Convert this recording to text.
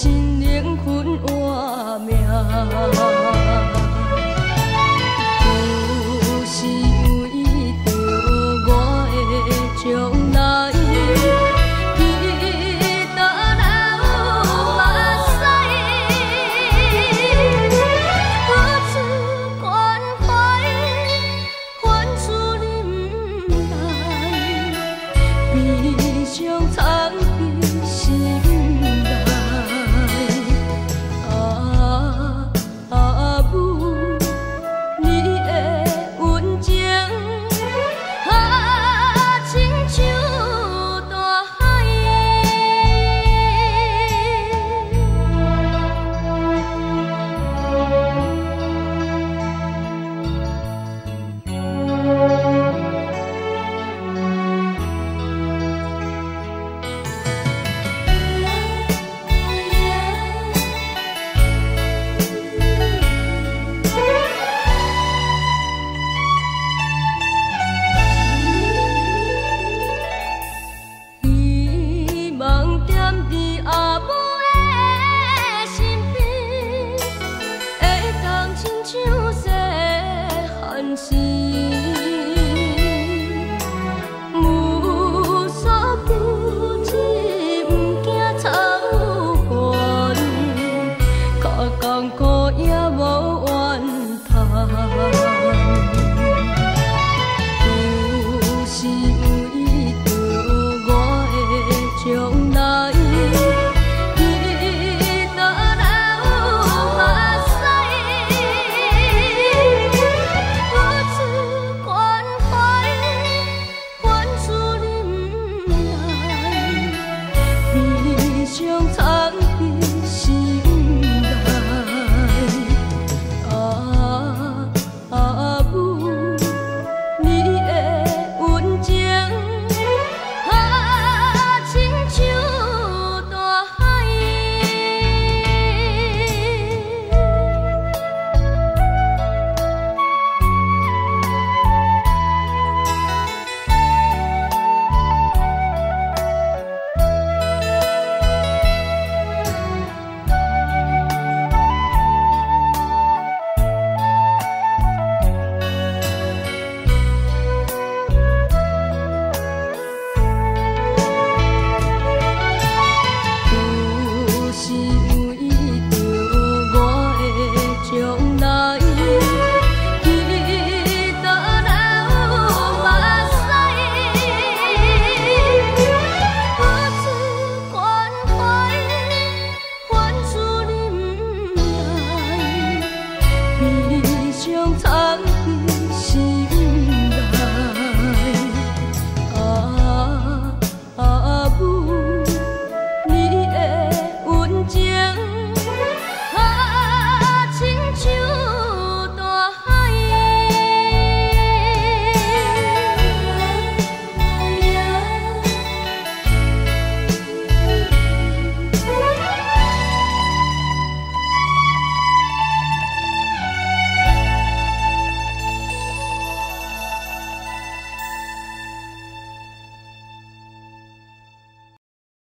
心灵魂活命。Chiếu.